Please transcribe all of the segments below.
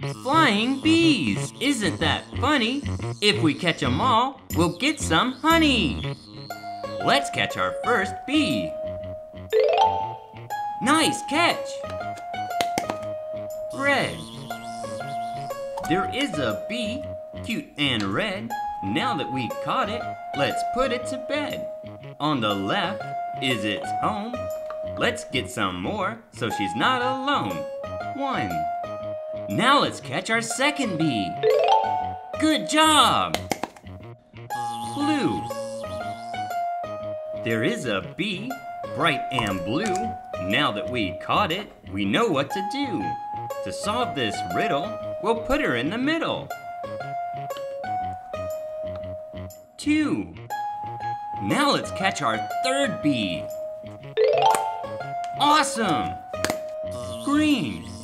Flying bees! Isn't that funny? If we catch them all, we'll get some honey. Let's catch our first bee. Nice catch! Red. There is a bee, cute and red. Now that we caught it, let's put it to bed. On the left is its home. Let's get some more so she's not alone. One. Now let's catch our second bee. Good job! Blue. There is a bee, bright and blue. Now that we caught it, we know what to do. To solve this riddle, we'll put her in the middle. Two. Now let's catch our third bee. Awesome! Green.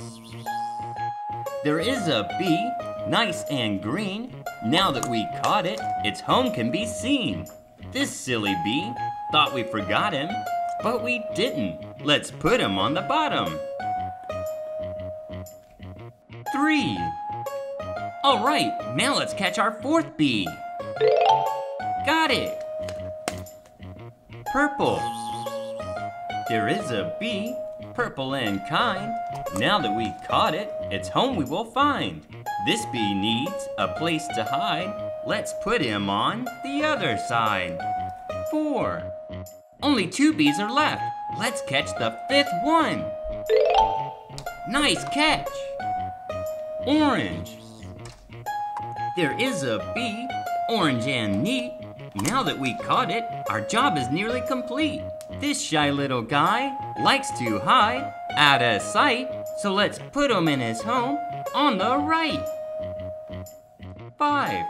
There is a bee, nice and green. Now that we caught it, its home can be seen. This silly bee thought we forgot him, but we didn't. Let's put him on the bottom. Three. All right, now let's catch our fourth bee. Got it. Purple. There is a bee, purple and kind. Now that we caught it, its home we will find. This bee needs a place to hide. Let's put him on the other side. Four. Only two bees are left. Let's catch the fifth one. Nice catch. Orange. There is a bee, orange and neat. Now that we caught it, our job is nearly complete. This shy little guy likes to hide out of sight, so let's put him in his home on the right. Five.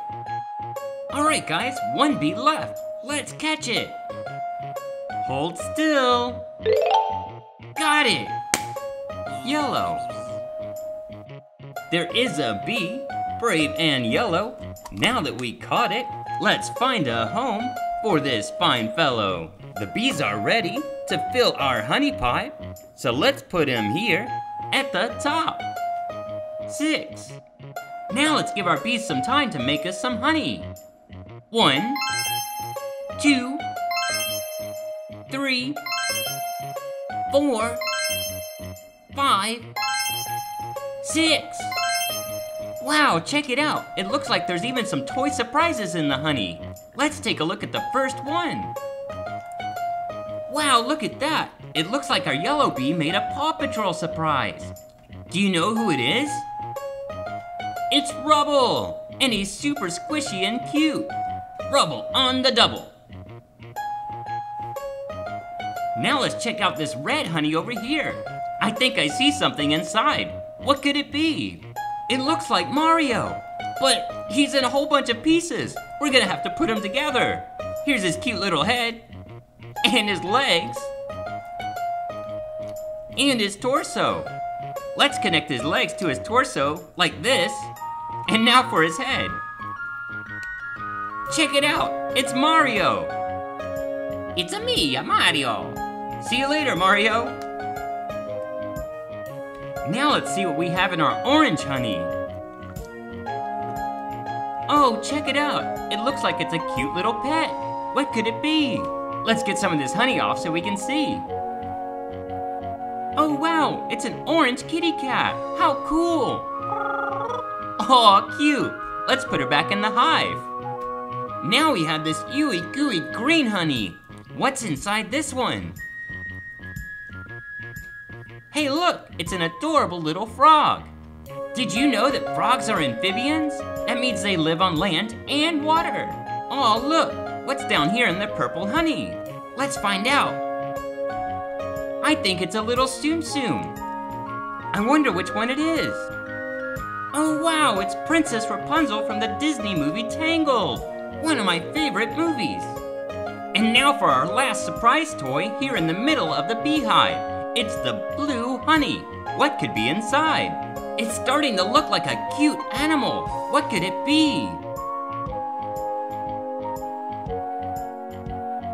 All right, guys, one bee left. Let's catch it. Hold still. Got it. Yellow. There is a bee, brave and yellow. Now that we caught it, let's find a home for this fine fellow. The bees are ready to fill our honey pot, so let's put him here at the top. Six. Now let's give our bees some time to make us some honey. One, two, three, four, five, six. Wow, check it out. It looks like there's even some toy surprises in the honey. Let's take a look at the first one. Wow, look at that. It looks like our yellow bee made a Paw Patrol surprise. Do you know who it is? It's Rubble, and he's super squishy and cute. Rubble on the double. Now let's check out this red honey over here. I think I see something inside. What could it be? It looks like Mario, but he's in a whole bunch of pieces. We're gonna have to put him together. Here's his cute little head, and his legs, and his torso. Let's connect his legs to his torso, like this, and now for his head. Check it out, it's Mario. It's a me, a Mario. See you later, Mario. Now let's see what we have in our orange honey. Oh, check it out. It looks like it's a cute little pet. What could it be? Let's get some of this honey off so we can see. Oh wow, it's an orange kitty cat. How cool. Oh, cute. Let's put her back in the hive. Now we have this ooey gooey green honey. What's inside this one? Hey look, it's an adorable little frog. Did you know that frogs are amphibians? That means they live on land and water. Oh look, what's down here in the purple honey? Let's find out. I think it's a little Tsum. I wonder which one it is. Oh wow, it's Princess Rapunzel from the Disney movie Tangled, one of my favorite movies. And now for our last surprise toy here in the middle of the beehive. It's the blue honey. What could be inside? It's starting to look like a cute animal. What could it be?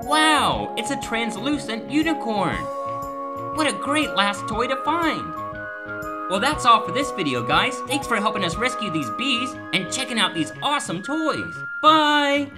Wow, it's a translucent unicorn. What a great last toy to find. Well, that's all for this video, guys. Thanks for helping us rescue these bees and checking out these awesome toys. Bye!